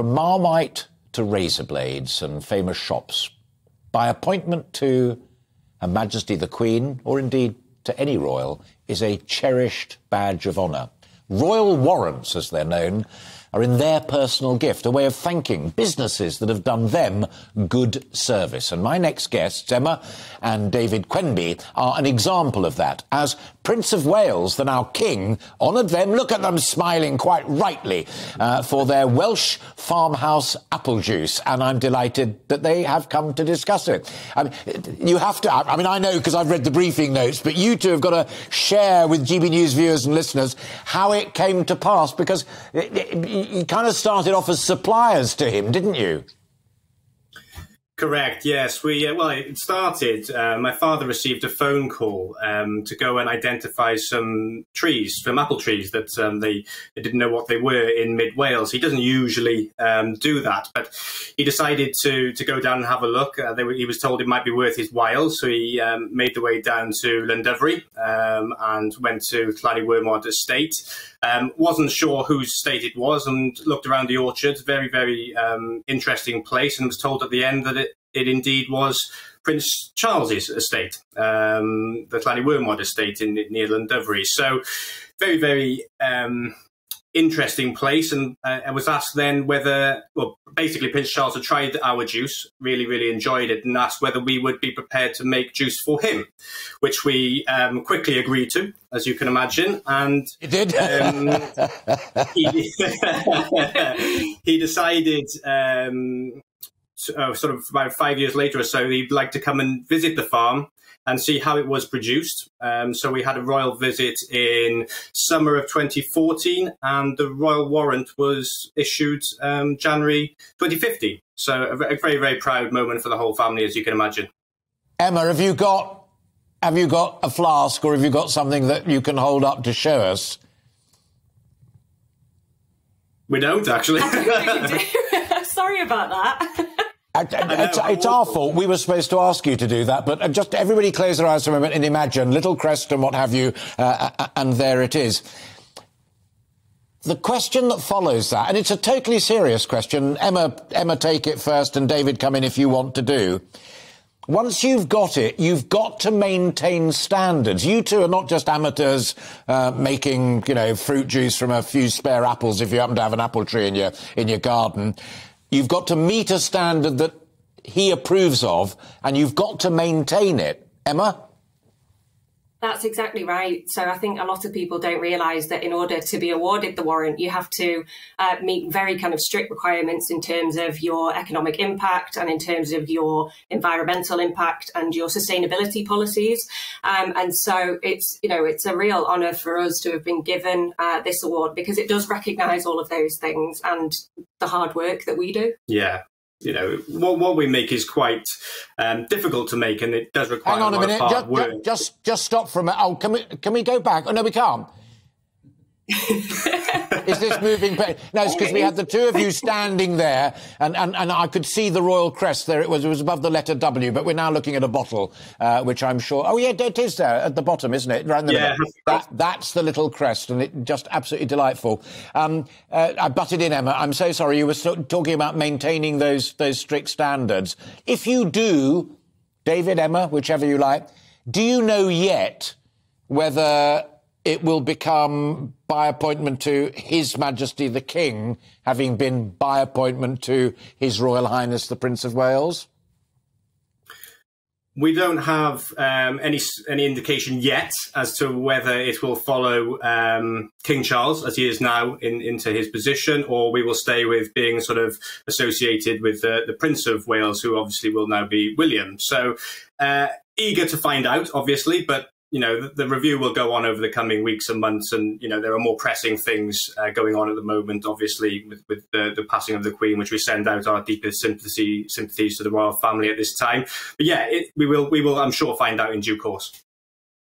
From Marmite to razor blades and famous shops, by appointment to Her Majesty the Queen, or indeed to any royal, is a cherished badge of honour. Royal warrants, as they're known, are in their personal gift, a way of thanking businesses that have done them good service. And my next guests, Emma and David Quenby, are an example of that. As Prince of Wales, the now King, honoured them, look at them smiling quite rightly, uh, for their Welsh farmhouse apple juice. And I'm delighted that they have come to discuss it. I mean, you have to, I mean, I know because I've read the briefing notes, but you two have got to share with GB News viewers and listeners how it came to pass because it, it, you kind of started off as suppliers to him, didn't you? Correct. Yes, we. Uh, well, it started. Uh, my father received a phone call um, to go and identify some trees, some apple trees that um, they, didn't know what they were in mid Wales. He doesn't usually um, do that, but he decided to to go down and have a look. Uh, were, he was told it might be worth his while, so he um, made the way down to Llandovery um, and went to Llwynywermod Estate. Um, wasn't sure whose estate it was and looked around the orchard. Very, very interesting place, and was told at the end that it it indeed was Prince Charles's estate, um, the Llwynywermod estate in near Llandovery. So, very, very um, interesting place. And uh, I was asked then whether, well, basically Prince Charles had tried our juice, really, really enjoyed it, and asked whether we would be prepared to make juice for him, which we um, quickly agreed to, as you can imagine. And he did. Um, he, he, decided um, uh, sort of about five years later or so, he'd like to come and visit the farm and see how it was produced. Um, so we had a royal visit in summer of 2014, and the royal warrant was issued um, January 2015. So a, a very, very proud moment for the whole family, as you can imagine. Emma, have you got have you got a flask, or have you got something that you can hold up to show us? We don't actually. Sorry about that. It's, it's, our fault. We were supposed to ask you to do that, but uh, just everybody close their eyes for a moment and imagine little crest and what have you, uh, uh, and there it is. The question that follows that, and it's a totally serious question. Emma, Emma, take it first, and David, come in if you want to do. Once you've got it, you've got to maintain standards. You two are not just amateurs uh, making, you know, fruit juice from a few spare apples if you happen to have an apple tree in your in your garden. You've got to meet a standard that he approves of, and you've got to maintain it. Emma? That's exactly right. So I think a lot of people don't realise that in order to be awarded the warrant, you have to uh, meet very kind of strict requirements in terms of your economic impact and in terms of your environmental impact and your sustainability policies. Um, and so it's you know it's a real honour for us to have been given uh, this award because it does recognise all of those things and the hard work that we do. Yeah, you know what what we make is quite um, difficult to make, and it does require. Hang on a, a minute, just, just, just stop for a minute. Oh, can we can we go back? Oh no, we can't. Is this moving? No, it's because we had the two of you standing there, and, and, and I could see the royal crest there. It was it was above the letter W, but we're now looking at a bottle, uh, which I'm sure. Oh yeah, it is there at the bottom, isn't it? Right in the yeah. middle. That, that's the little crest, and it just absolutely delightful. Um, uh, I butted in, Emma. I'm so sorry. You were talking about maintaining those those strict standards. If you do, David, Emma, whichever you like, do you know yet whether it will become by appointment to His Majesty the King, having been by appointment to His Royal Highness the Prince of Wales? We don't have um, any any indication yet as to whether it will follow um, King Charles as he is now in, into his position, or we will stay with being sort of associated with the, the Prince of Wales, who obviously will now be William. So uh, eager to find out, obviously, but you know, the, the, review will go on over the coming weeks and months, and you know there are more pressing things uh, going on at the moment. Obviously, with, with the, the, passing of the Queen, which we send out our deepest sympathy sympathies to the royal family at this time. But yeah, it, we will we will I'm sure find out in due course.